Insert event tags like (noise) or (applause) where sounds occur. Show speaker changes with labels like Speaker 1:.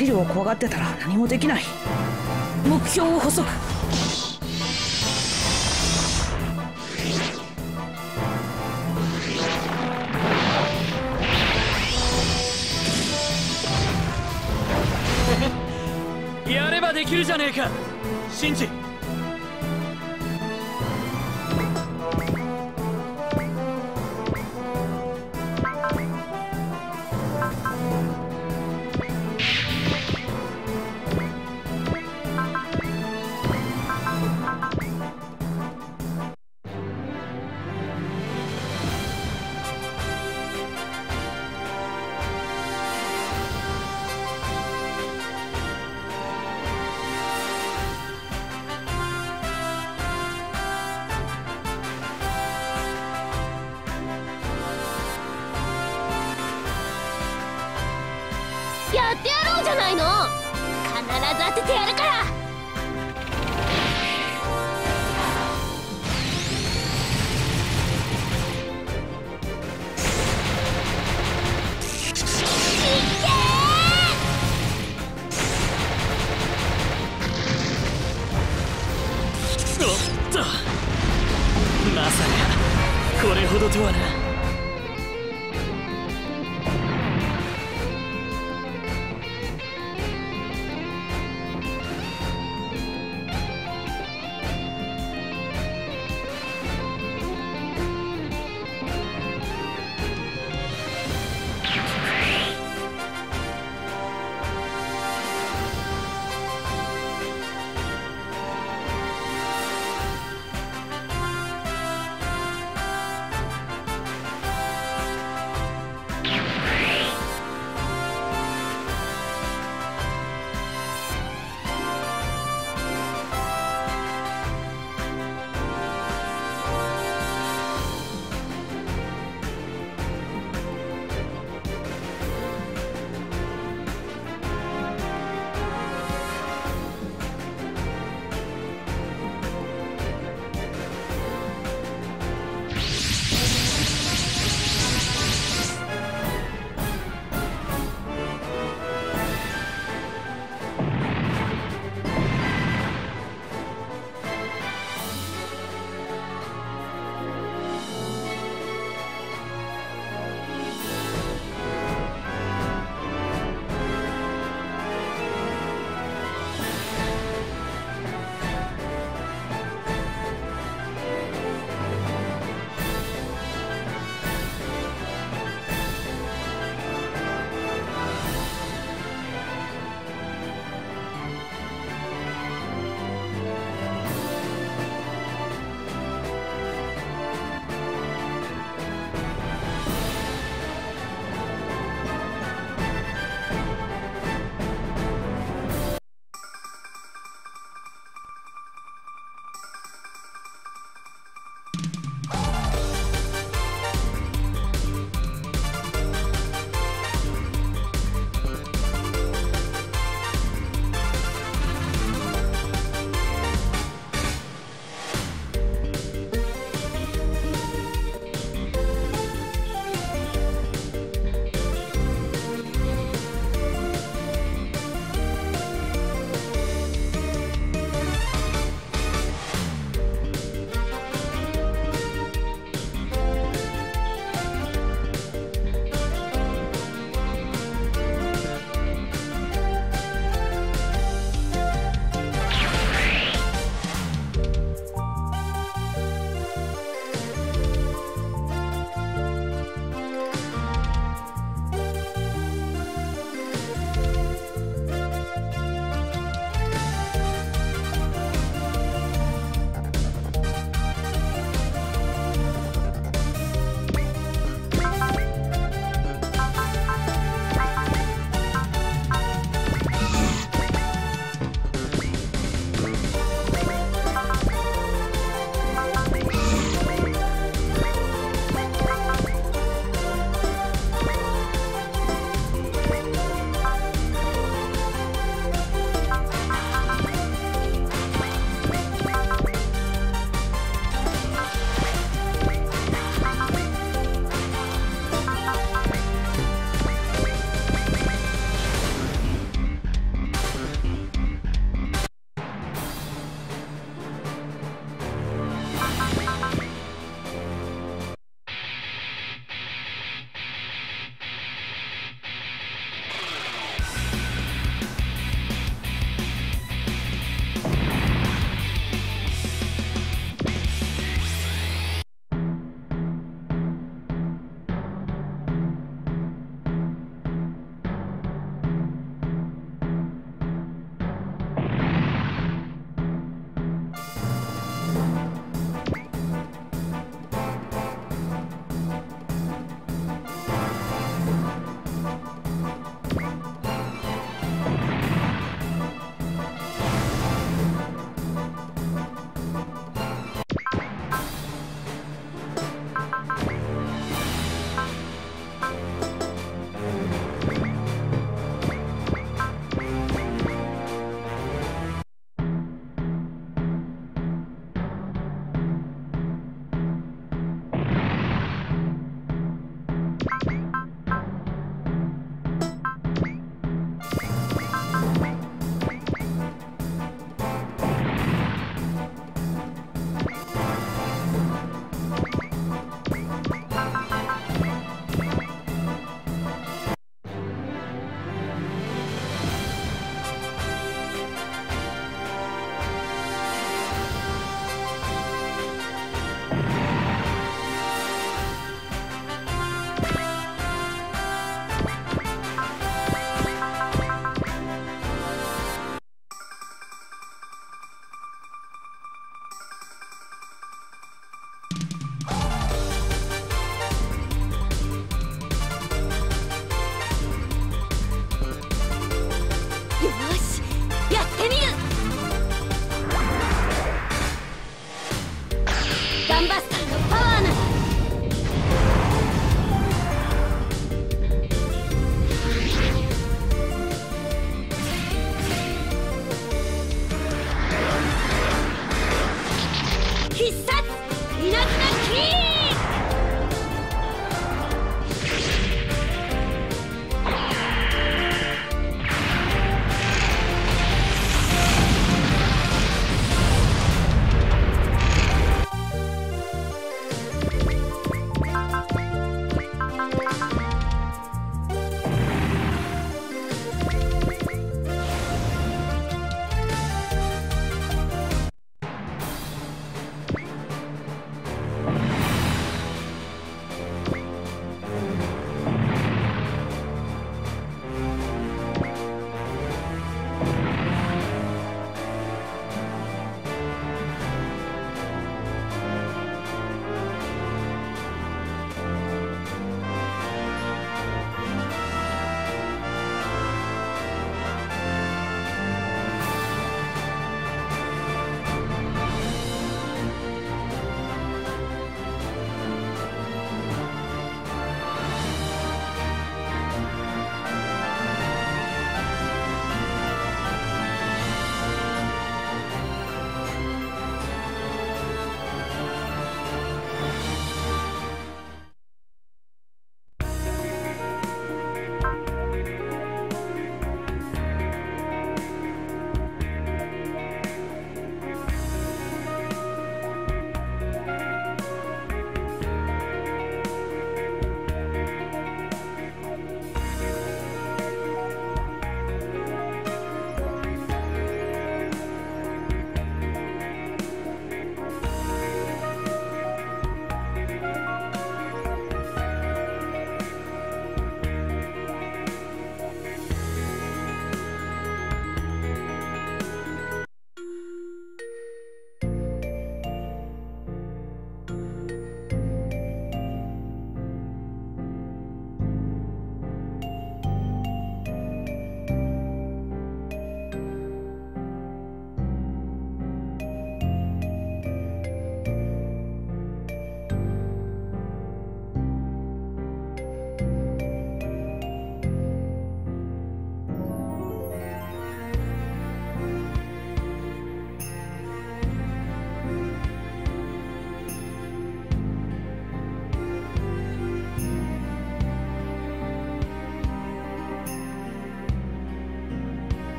Speaker 1: リルを怖がってたら何もできない。目標を補足 (laughs)
Speaker 2: やればできるじゃねえか。シンジ。
Speaker 3: 必ず当ててやるから。